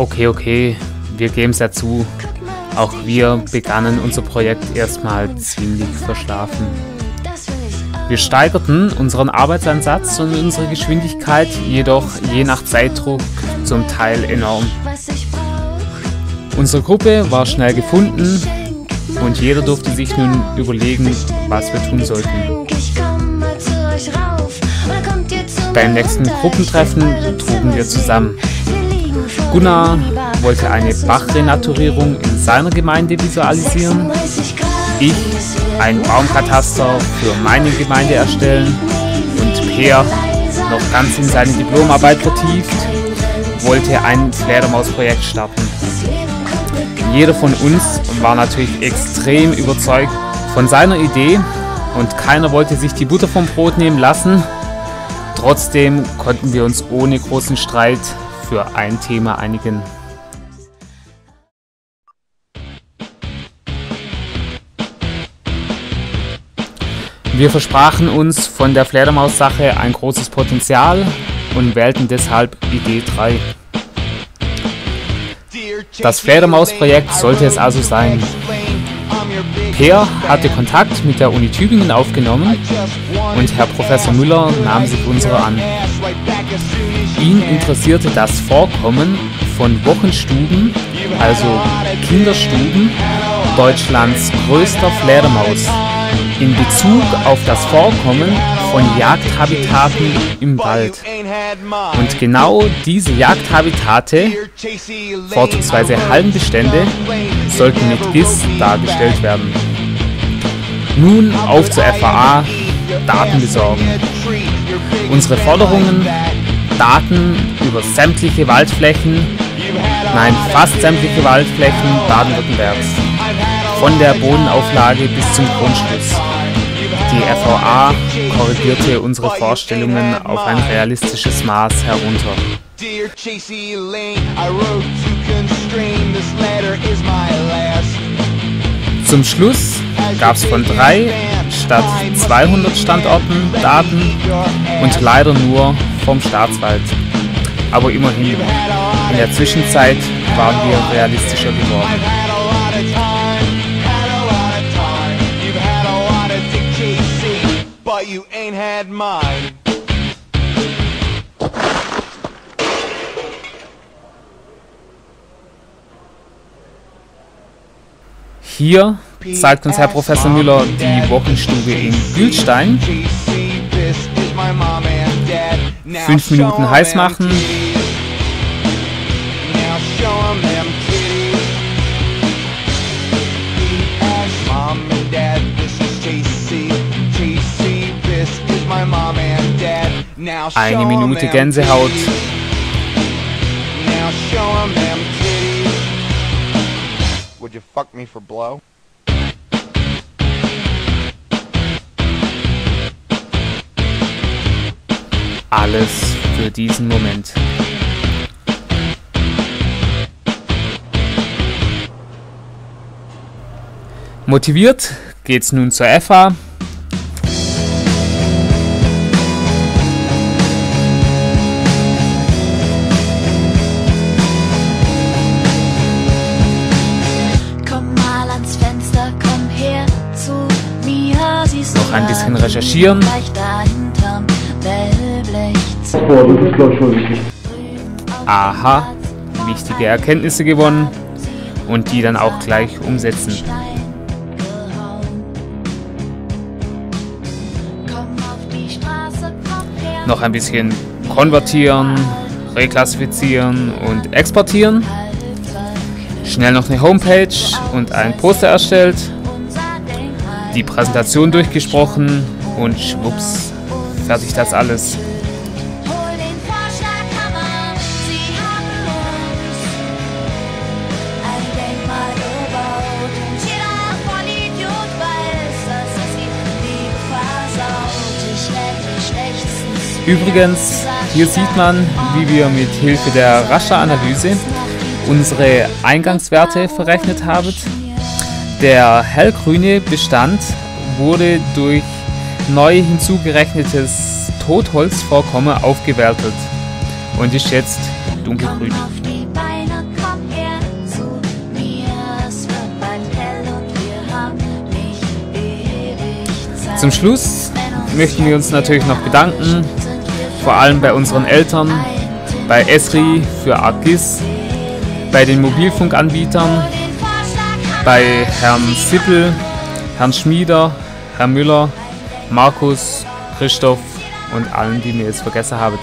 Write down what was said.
Okay, okay, wir geben es ja zu. Auch wir begannen unser Projekt erstmal ziemlich verschlafen. Wir steigerten unseren Arbeitsansatz und unsere Geschwindigkeit jedoch je nach Zeitdruck zum Teil enorm. Unsere Gruppe war schnell gefunden und jeder durfte sich nun überlegen, was wir tun sollten. Beim nächsten Gruppentreffen trugen wir zusammen. Gunnar wollte eine Bachrenaturierung in seiner Gemeinde visualisieren. Ich ein Baumkataster für meine Gemeinde erstellen und Peer, noch ganz in seine Diplomarbeit vertieft, wollte ein Fledermausprojekt starten. Jeder von uns war natürlich extrem überzeugt von seiner Idee und keiner wollte sich die Butter vom Brot nehmen lassen. Trotzdem konnten wir uns ohne großen Streit für ein Thema einigen. Wir versprachen uns von der Fledermaus-Sache ein großes Potenzial und wählten deshalb Idee 3. Das Fledermaus-Projekt sollte es also sein. Peer hatte Kontakt mit der Uni Tübingen aufgenommen und Herr Professor Müller nahm sich unserer an. Ihn interessierte das Vorkommen von Wochenstuben, also Kinderstuben, Deutschlands größter Fledermaus in Bezug auf das Vorkommen von Jagdhabitaten im Wald. Und genau diese Jagdhabitate, vorzugsweise Hallenbestände, sollten mit GIS dargestellt werden. Nun auf zur FAA, Daten besorgen. Unsere Forderungen, Daten über sämtliche Waldflächen, nein, fast sämtliche Waldflächen Baden-Württembergs. Von der Bodenauflage bis zum Grundschluss. Die FVA korrigierte unsere Vorstellungen auf ein realistisches Maß herunter. Zum Schluss gab es von drei statt 200 Standorten Daten und leider nur vom Staatswald. Aber immerhin, in der Zwischenzeit waren wir realistischer geworden. but you ain't had mine. Hier zeigt uns Herr Professor Müller die Wochenstube in Gülstein. Fünf Minuten heiß machen. Eine Minute Gänsehaut. Would you fuck me for blow? Alles für diesen Moment. Motiviert geht's nun zur FA noch ein bisschen recherchieren. Aha, wichtige Erkenntnisse gewonnen und die dann auch gleich umsetzen. Noch ein bisschen konvertieren, reklassifizieren und exportieren. Schnell noch eine Homepage und ein Poster erstellt die Präsentation durchgesprochen und schwupps, fertig das alles. Übrigens, hier sieht man, wie wir mit Hilfe der Rascher-Analyse unsere Eingangswerte verrechnet haben. Der hellgrüne Bestand wurde durch neu hinzugerechnetes Totholzvorkommen aufgewertet und ist jetzt dunkelgrün. Zum Schluss möchten wir uns natürlich noch bedanken vor allem bei unseren Eltern, bei Esri für Artgis, bei den Mobilfunkanbietern, bei Herrn Sippel, Herrn Schmieder, Herrn Müller, Markus, Christoph und allen, die mir jetzt vergessen haben.